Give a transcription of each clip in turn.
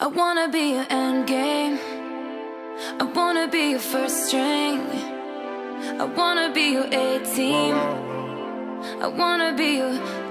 I wanna be your end game. I wanna be your first string. I wanna be your A team. I wanna be your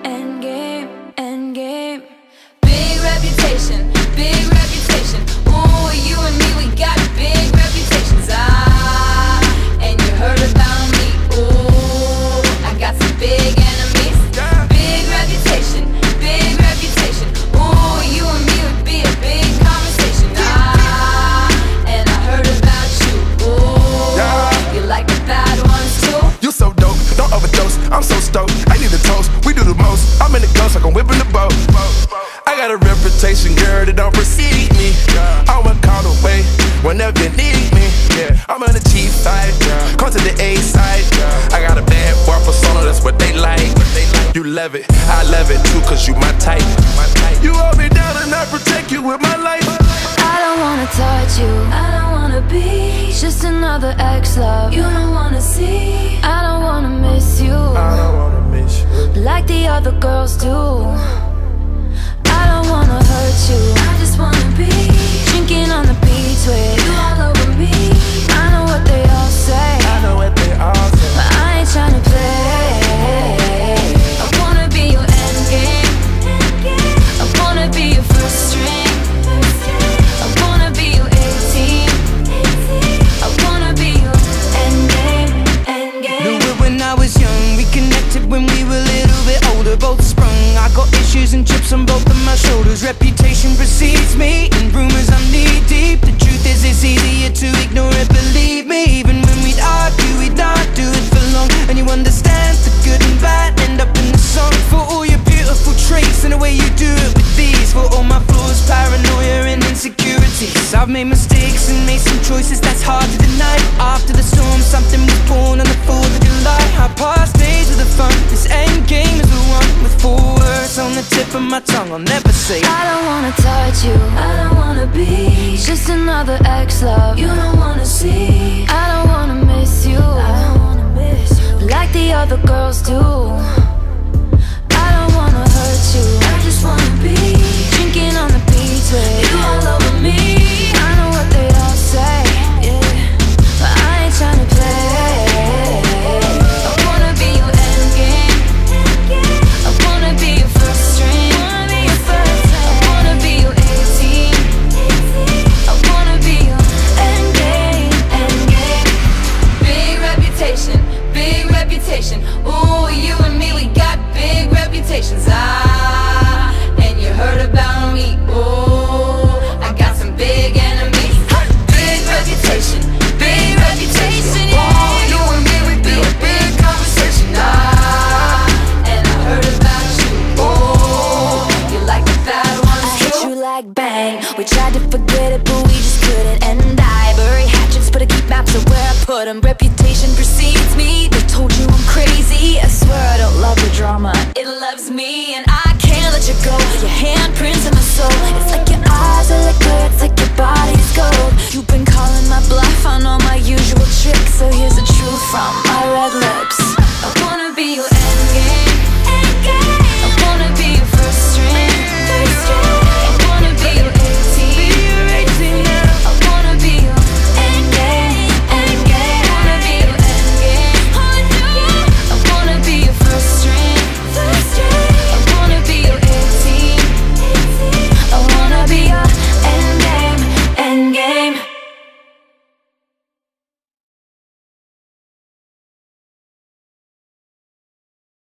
whenever you need me. Yeah, I'm on the cheap side. Come to the A side. I got a bad boy persona, that's what they like. You love it, I love it too, cause you my type. You hold me down and I protect you with my life. I don't wanna touch you. I don't wanna be just another ex love. You don't wanna see. I don't wanna miss you I don't wanna miss you. like the other girls do. I don't wanna hurt you. I just wanna be drinking on the beach you all over me. I know what they all say, I know what they all say. but I ain't tryna play. I wanna be your end game. I wanna be your first string. I wanna be your A team. I wanna be your end game, end Knew it when I was young. We connected when we were a little bit older. Both sprung. I got issues and chips on both of my shoulders. Reputation precedes me, and rumors I'm knee deep. The truth is, it's easier to ignore it. Believe me, even when we'd argue, we'd not do it for long. And you understand the good and bad end up in the song. For all your beautiful traits and the way you do it with these. For all my flaws, paranoia, and insecurities. I've made mistakes and made some choices that's hard to deny. After the storm, my tongue. I'll never say. I don't wanna touch you. I don't wanna be just another ex love. You don't wanna see. I don't wanna miss you. I don't wanna miss you like the other girls do. Reputation. Ooh, you and me, we got big reputations. Ah, and you heard about me. Ooh, I got some big enemies. Big reputation, big reputation. Ooh, you and me, we be a big conversation. Ah, and I heard about you. Ooh, you like the bad ones I hit you like bang. We tried to forget it, but we just couldn't. And I bury but I keep maps of where I put 'em. Reputation precedes me. They told you I'm crazy.